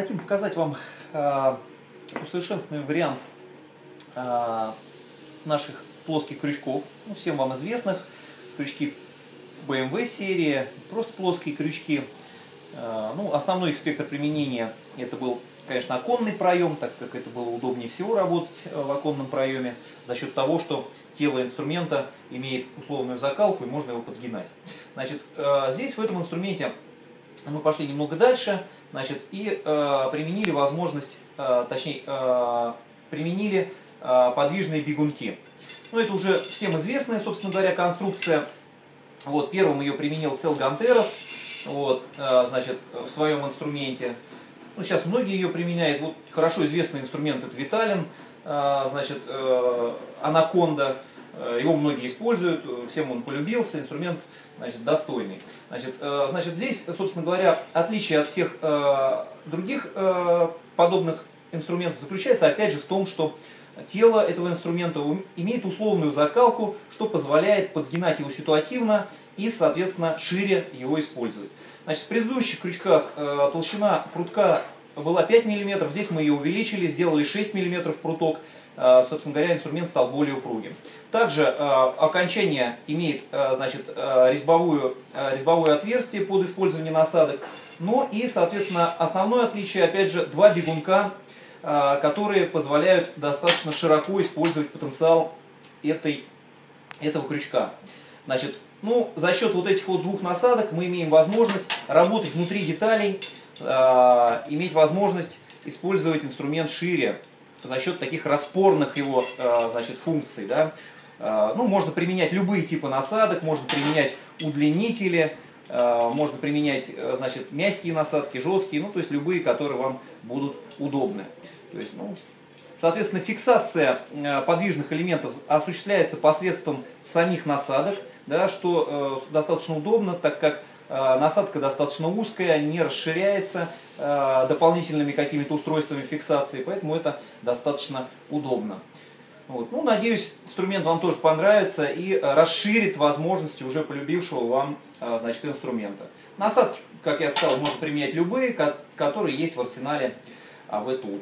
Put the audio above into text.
хотим показать вам э, усовершенствованный вариант э, наших плоских крючков, ну, всем вам известных, крючки BMW серии, просто плоские крючки. Э, ну, основной их спектр применения это был, конечно, оконный проем, так как это было удобнее всего работать э, в оконном проеме, за счет того, что тело инструмента имеет условную закалку и можно его подгинать. Значит, э, здесь в этом инструменте мы пошли немного дальше значит, и э, применили возможность, э, точнее, э, применили э, подвижные бегунки. Ну, это уже всем известная, собственно говоря, конструкция. Вот, первым ее применил Сел Гантерос, вот, э, значит, в своем инструменте. Ну, сейчас многие ее применяют. Вот хорошо известный инструмент это Виталин, э, значит, э, Анаконда. Э, его многие используют, всем он полюбился, инструмент значит, достойный. Значит, э, значит, здесь, собственно говоря, отличие от всех э, других подобных инструментов заключается опять же в том, что тело этого инструмента имеет условную закалку, что позволяет подгинать его ситуативно и, соответственно, шире его использовать. Значит, в предыдущих крючках толщина прутка была 5 мм, здесь мы ее увеличили, сделали 6 мм пруток. Э, собственно говоря, инструмент стал более упругим. Также э, окончание имеет э, значит, резьбовую, резьбовое отверстие под использование насадок. Ну и, соответственно, основное отличие, опять же, два бегунка, которые позволяют достаточно широко использовать потенциал этой, этого крючка. Значит, ну, за счет вот этих вот двух насадок мы имеем возможность работать внутри деталей, иметь возможность использовать инструмент шире, за счет таких распорных его э, значит, функций. Да? Э, ну, можно применять любые типы насадок, можно применять удлинители, э, можно применять значит, мягкие насадки, жесткие, ну, то есть любые, которые вам будут удобны. То есть, ну, соответственно, фиксация подвижных элементов осуществляется посредством самих насадок, да, что достаточно удобно, так как Э, насадка достаточно узкая, не расширяется э, дополнительными какими-то устройствами фиксации, поэтому это достаточно удобно. Вот. Ну, надеюсь, инструмент вам тоже понравится и расширит возможности уже полюбившего вам э, значит, инструмента. Насадки, как я сказал, можно применять любые, которые есть в арсенале АВ-Tool.